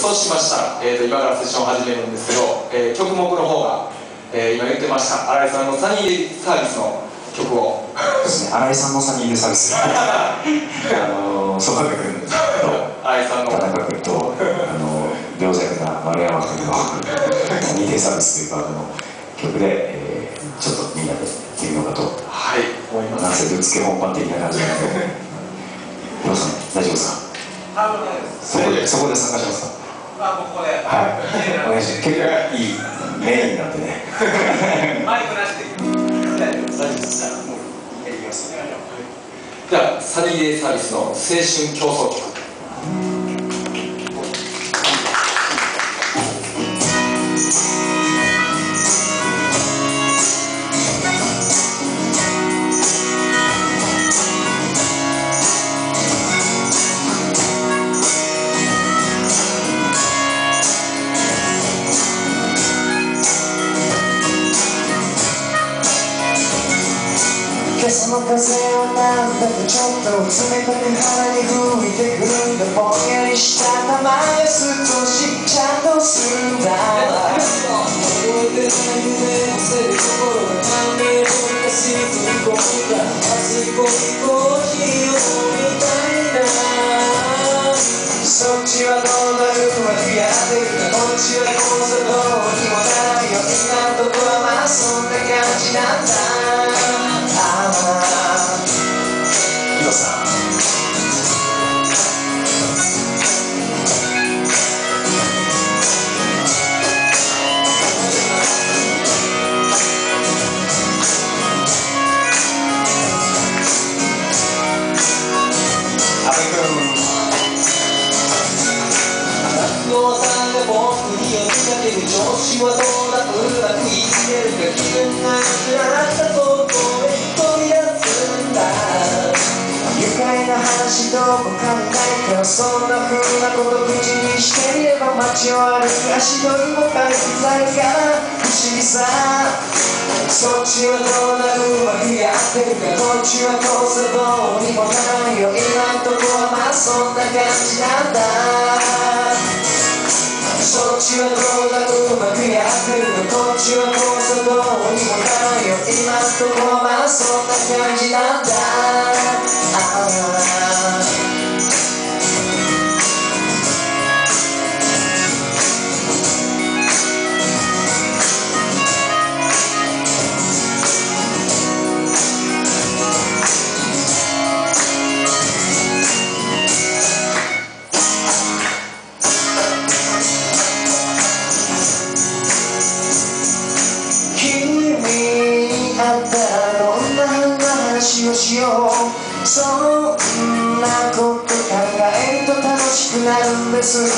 そうしました。ら、えーと、今からセッションを始めるんですけど、えー、曲目の方が、えー、今言ってました。新井さんのサニーサービスの曲を。ですね。新井さんのサニーデサービス。あの曽我部君新井さんの。田中君とあの両弱な丸山君のサニーデサービスというバードの曲で、えー、ちょっとみんなでやってみようかとはい思います。なんせぶっつけ本番的な感じなので。皆さん大丈夫ですか？そこでそこで参加しますか？あここではい。お願い。します結構い。い。メインなんでねマイクなしで大丈夫大丈夫ですやりますじゃあサニーデイサービスの青春競争曲今朝の風はなんだかちょっと冷たく鼻に吹いてくるんだぼんやりした名前少しちゃんとするんだ覚えてない夢をせる心が雨をがしずに込んだ熱いコーヒーを飲みたいなそっちはどうなるうまくやってるかこっちはこそどうにも阿部君ノアさん。が僕に呼びかける調子はどうだうまくいってるか気分が良くなったとこへどこかにないかそんな風なこと口にしてみれば街を歩く足取りも軽くなるから。不思議さ。そっちはどうなるうまくやってるかこっちはこそどうにもならんよ。今んとこはまあそんな感じなんだそっちはどうだうまくやってるのこっちはこそどうにもならんよ。今んとこはまあそんな感じなんだしようそんなこと考えると楽しくなるんです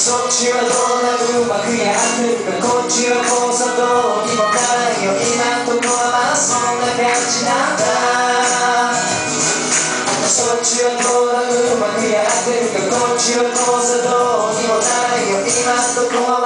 そっちはどうなるうまくやってるかこっちはこそどうにもならんよ今んとこはまあそんな感じなんだそっちはどうなるうまくやってるかこっちはこそどうにもならんよ今んとこは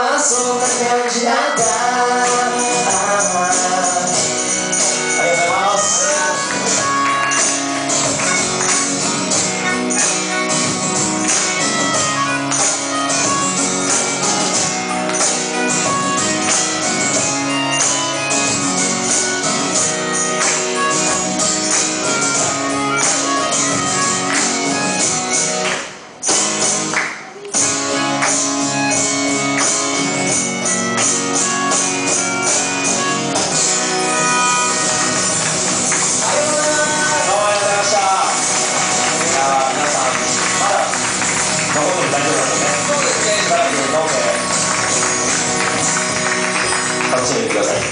してください。あり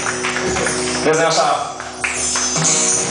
がとうございました。